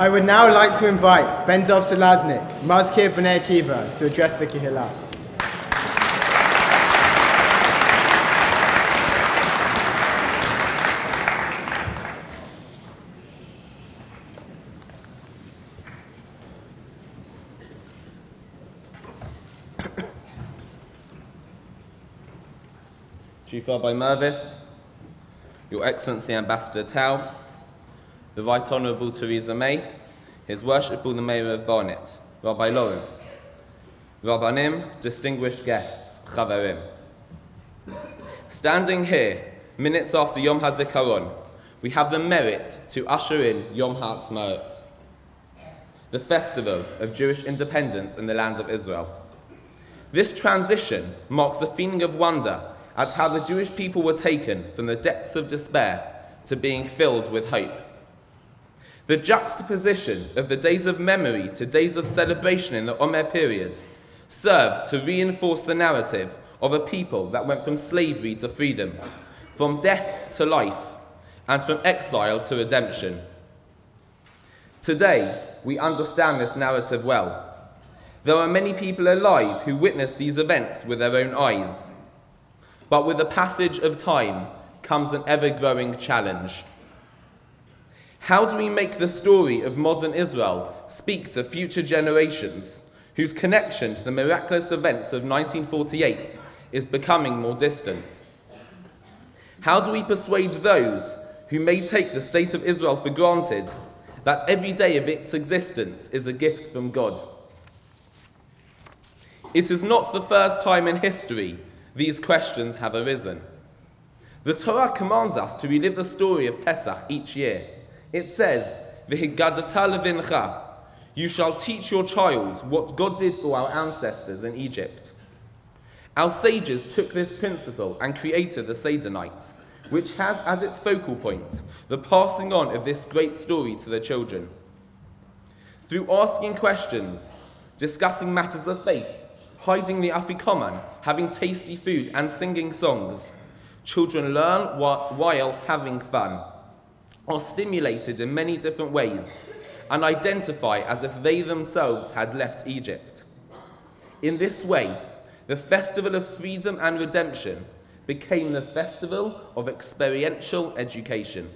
I would now like to invite Ben Dov Salasnik, Mazkir B'nai Akiva, to address the Kehillah. Chief Rabbi Mirvis, Your Excellency Ambassador Taub, the Right Honourable Theresa May, His Worshipful the Mayor of Barnet, Rabbi Lawrence, Rabbanim, distinguished guests, Chaverim. Standing here, minutes after Yom HaZikaron, we have the merit to usher in Yom HaAtzmaut, the festival of Jewish independence in the land of Israel. This transition marks the feeling of wonder at how the Jewish people were taken from the depths of despair to being filled with hope. The juxtaposition of the days of memory to days of celebration in the Omer period served to reinforce the narrative of a people that went from slavery to freedom, from death to life, and from exile to redemption. Today, we understand this narrative well. There are many people alive who witnessed these events with their own eyes. But with the passage of time comes an ever growing challenge. How do we make the story of modern Israel speak to future generations whose connection to the miraculous events of 1948 is becoming more distant? How do we persuade those who may take the state of Israel for granted that every day of its existence is a gift from God? It is not the first time in history these questions have arisen. The Torah commands us to relive the story of Pesach each year. It says, you shall teach your child what God did for our ancestors in Egypt. Our sages took this principle and created the Seder night, which has as its focal point the passing on of this great story to the children. Through asking questions, discussing matters of faith, hiding the afikoman, having tasty food, and singing songs. Children learn while having fun, are stimulated in many different ways, and identify as if they themselves had left Egypt. In this way, the festival of freedom and redemption became the festival of experiential education.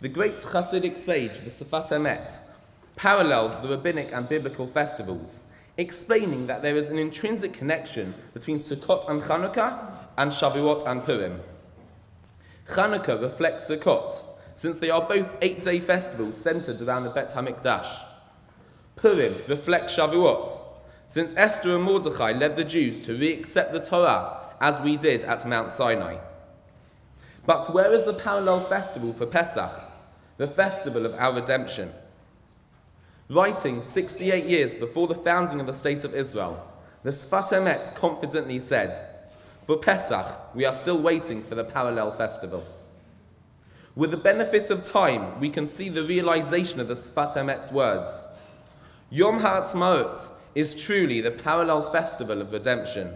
The great Hasidic sage, the Sfat Emet, parallels the rabbinic and biblical festivals explaining that there is an intrinsic connection between Sukkot and Chanukah and Shavuot and Purim. Chanukah reflects Sukkot, since they are both eight-day festivals centered around the Bet HaMikdash. Purim reflects Shavuot, since Esther and Mordechai led the Jews to re-accept the Torah as we did at Mount Sinai. But where is the parallel festival for Pesach, the festival of our redemption? Writing 68 years before the founding of the State of Israel, the Sfat Emet confidently said, For Pesach, we are still waiting for the parallel festival. With the benefit of time, we can see the realization of the Sfat Emet's words. Yom HaAtzmaut is truly the parallel festival of redemption.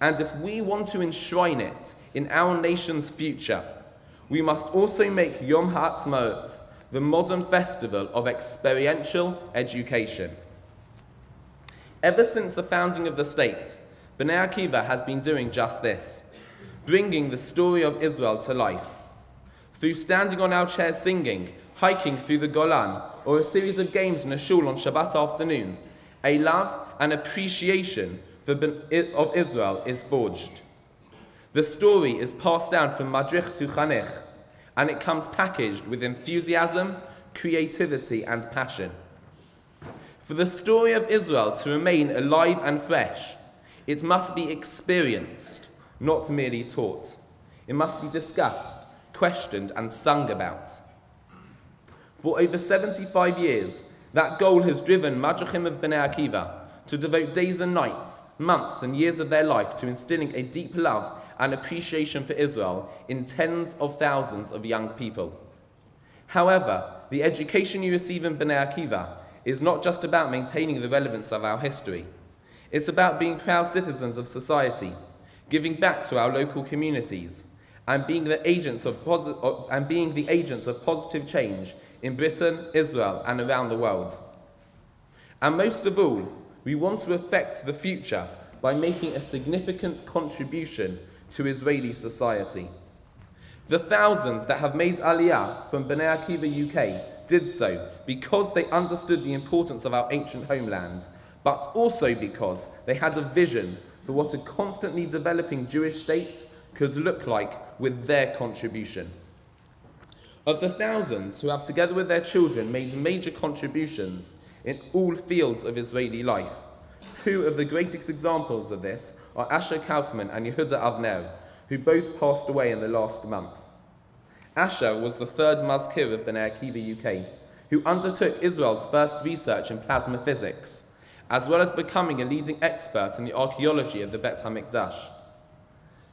And if we want to enshrine it in our nation's future, we must also make Yom HaAtzmaut the modern festival of experiential education. Ever since the founding of the state, B'nai Akiva has been doing just this, bringing the story of Israel to life. Through standing on our chairs singing, hiking through the Golan, or a series of games in a shul on Shabbat afternoon, a love and appreciation of Israel is forged. The story is passed down from Madrich to chanich, and it comes packaged with enthusiasm, creativity, and passion. For the story of Israel to remain alive and fresh, it must be experienced, not merely taught. It must be discussed, questioned, and sung about. For over 75 years, that goal has driven Madrachim of B'nai Akiva to devote days and nights, months and years of their life to instilling a deep love and appreciation for Israel in tens of thousands of young people. However, the education you receive in B'nai Akiva is not just about maintaining the relevance of our history. It's about being proud citizens of society, giving back to our local communities, and being the agents of, and being the agents of positive change in Britain, Israel, and around the world. And most of all, we want to affect the future by making a significant contribution to Israeli society. The thousands that have made Aliyah from Bnei Akiva UK did so because they understood the importance of our ancient homeland, but also because they had a vision for what a constantly developing Jewish state could look like with their contribution. Of the thousands who have, together with their children, made major contributions in all fields of Israeli life, two of the greatest examples of this are Asher Kaufman and Yehuda Avner, who both passed away in the last month. Asher was the third Mazkir of Bnei Akiva UK, who undertook Israel's first research in plasma physics, as well as becoming a leading expert in the archaeology of the Bet HaMikdash.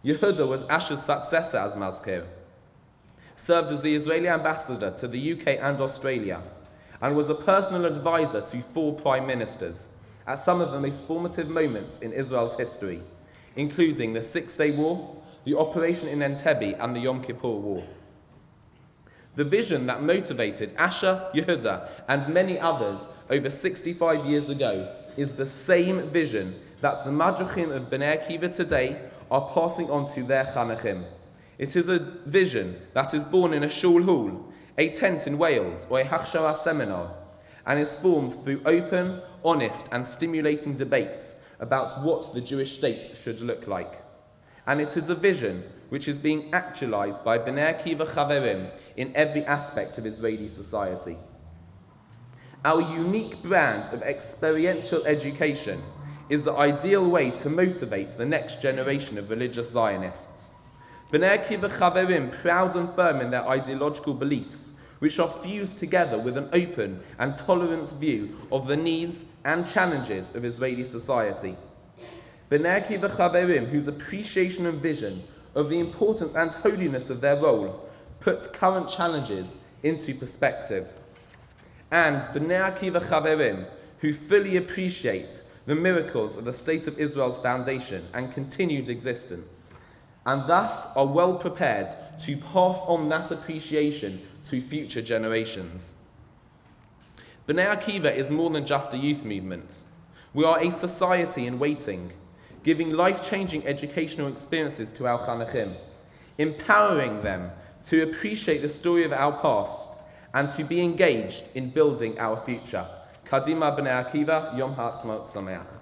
Yehuda was Asher's successor as Mazkir, served as the Israeli ambassador to the UK and Australia, and was a personal advisor to four prime ministers at some of the most formative moments in Israel's history, including the Six Day War, the operation in Entebbe, and the Yom Kippur War. The vision that motivated Asher, Yehuda, and many others over 65 years ago is the same vision that the Madrachim of Bnei Akiva today are passing on to their Chanichim. It is a vision that is born in a shul hall, a tent in Wales, or a Hachshara seminar, and is formed through open, honest, and stimulating debates about what the Jewish state should look like. And it is a vision which is being actualized by Bnei Akiva Chaverim in every aspect of Israeli society. Our unique brand of experiential education is the ideal way to motivate the next generation of religious Zionists. Bnei Akiva Chaverim, proud and firm in their ideological beliefs, which are fused together with an open and tolerant view of the needs and challenges of Israeli society. Bnei Akiva Chaverim, whose appreciation and vision of the importance and holiness of their role puts current challenges into perspective. And Bnei Akiva Chaverim, who fully appreciate the miracles of the State of Israel's foundation and continued existence, and thus are well prepared to pass on that appreciation to future generations. B'nai Akiva is more than just a youth movement. We are a society in waiting, giving life-changing educational experiences to our Chanichim, empowering them to appreciate the story of our past and to be engaged in building our future. Kadima B'nai Akiva, Yom Ha'atzmaut Sameach.